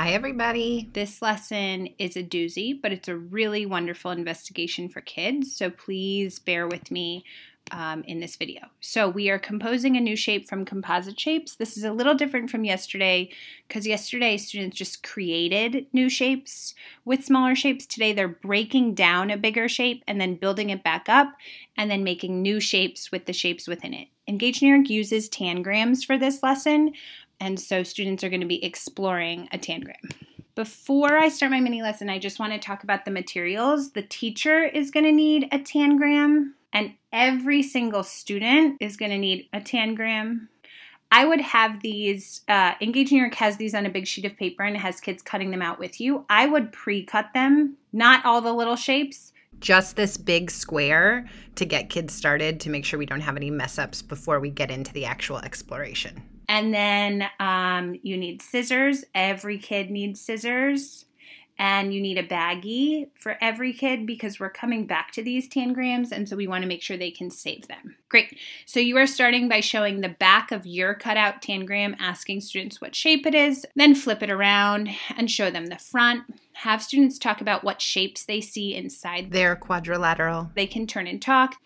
Hi, everybody. This lesson is a doozy, but it's a really wonderful investigation for kids, so please bear with me um, in this video. So we are composing a new shape from composite shapes. This is a little different from yesterday because yesterday students just created new shapes with smaller shapes. Today they're breaking down a bigger shape and then building it back up and then making new shapes with the shapes within it. Engage New York uses tangrams for this lesson, and so students are going to be exploring a tangram. Before I start my mini lesson, I just want to talk about the materials. The teacher is going to need a tangram and every single student is going to need a tangram. I would have these, uh, Engage New York has these on a big sheet of paper and has kids cutting them out with you. I would pre cut them, not all the little shapes. Just this big square to get kids started to make sure we don't have any mess ups before we get into the actual exploration. And then um, you need scissors. Every kid needs scissors and you need a baggie for every kid because we're coming back to these tangrams and so we want to make sure they can save them. Great. So you are starting by showing the back of your cutout tangram, asking students what shape it is, then flip it around and show them the front. Have students talk about what shapes they see inside their quadrilateral. They can turn and talk.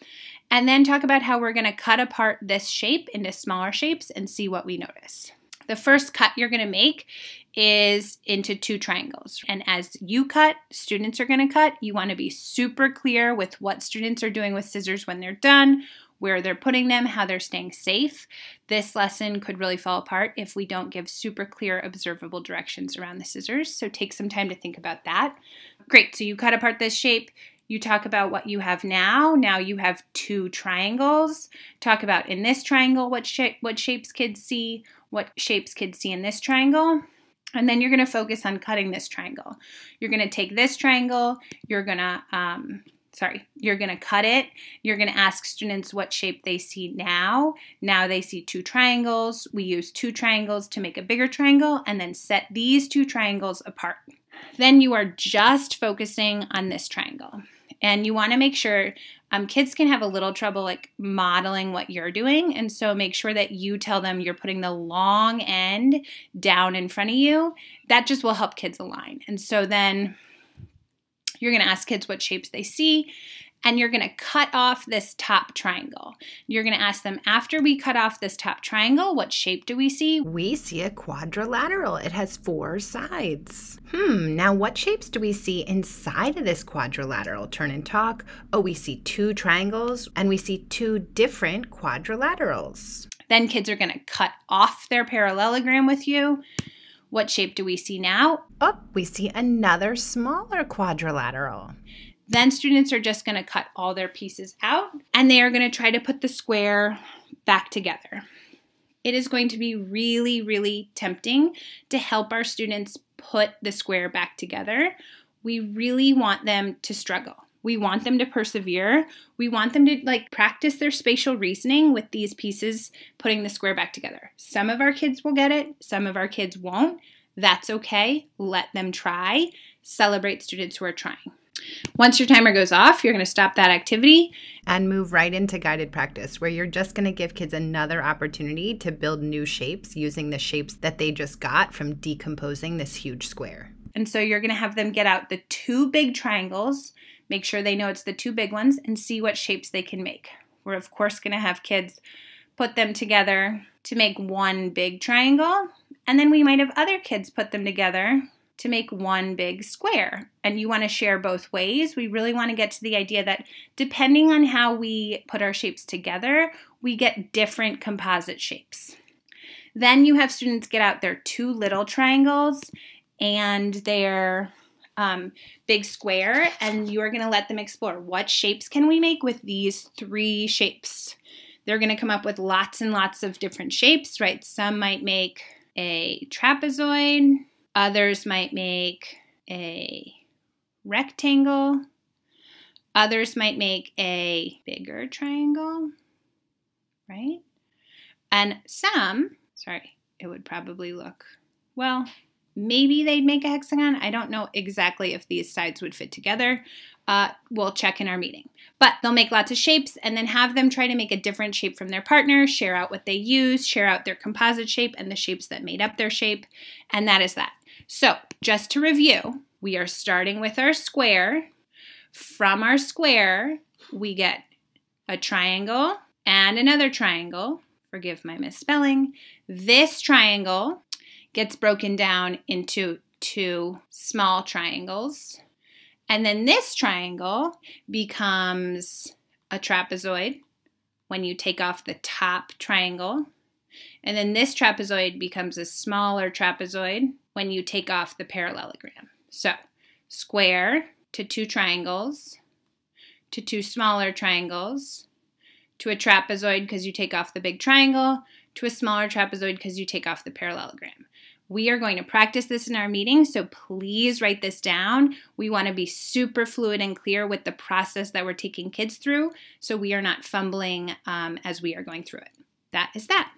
And then talk about how we're going to cut apart this shape into smaller shapes and see what we notice. The first cut you're going to make is into two triangles. And as you cut, students are going to cut. You want to be super clear with what students are doing with scissors when they're done, where they're putting them, how they're staying safe. This lesson could really fall apart if we don't give super clear observable directions around the scissors. So take some time to think about that. Great, so you cut apart this shape. You talk about what you have now. Now you have two triangles. Talk about in this triangle what shape what shapes kids see, what shapes kids see in this triangle. And then you're going to focus on cutting this triangle. You're going to take this triangle, you're going to, um, sorry, you're going to cut it. You're going to ask students what shape they see now. Now they see two triangles. We use two triangles to make a bigger triangle and then set these two triangles apart. Then you are just focusing on this triangle. And you want to make sure um, kids can have a little trouble like modeling what you're doing. And so make sure that you tell them you're putting the long end down in front of you. That just will help kids align. And so then you're going to ask kids what shapes they see and you're going to cut off this top triangle. You're going to ask them, after we cut off this top triangle, what shape do we see? We see a quadrilateral. It has four sides. Hmm, now what shapes do we see inside of this quadrilateral? Turn and talk. Oh, we see two triangles and we see two different quadrilaterals. Then kids are going to cut off their parallelogram with you. What shape do we see now? Oh, we see another smaller quadrilateral. Then students are just going to cut all their pieces out and they are going to try to put the square back together. It is going to be really, really tempting to help our students put the square back together. We really want them to struggle. We want them to persevere. We want them to like practice their spatial reasoning with these pieces putting the square back together. Some of our kids will get it, some of our kids won't. That's okay. Let them try. Celebrate students who are trying. Once your timer goes off, you're going to stop that activity and move right into guided practice, where you're just going to give kids another opportunity to build new shapes using the shapes that they just got from decomposing this huge square. And so you're going to have them get out the two big triangles, make sure they know it's the two big ones, and see what shapes they can make. We're, of course, going to have kids put them together to make one big triangle, and then we might have other kids put them together to make one big square. And you want to share both ways. We really want to get to the idea that depending on how we put our shapes together, we get different composite shapes. Then you have students get out their two little triangles and their um, big square, and you are going to let them explore what shapes can we make with these three shapes. They're going to come up with lots and lots of different shapes, right? Some might make a trapezoid, Others might make a rectangle. Others might make a bigger triangle, right? And some, sorry, it would probably look, well, maybe they'd make a hexagon. I don't know exactly if these sides would fit together. Uh, we'll check in our meeting. But they'll make lots of shapes and then have them try to make a different shape from their partner, share out what they use, share out their composite shape and the shapes that made up their shape, and that is that. So, just to review, we are starting with our square. From our square, we get a triangle and another triangle. Forgive my misspelling. This triangle gets broken down into two small triangles. And then this triangle becomes a trapezoid when you take off the top triangle. And then this trapezoid becomes a smaller trapezoid when you take off the parallelogram. So square to two triangles, to two smaller triangles, to a trapezoid because you take off the big triangle, to a smaller trapezoid because you take off the parallelogram. We are going to practice this in our meeting, so please write this down. We want to be super fluid and clear with the process that we're taking kids through so we are not fumbling um, as we are going through it. That is that.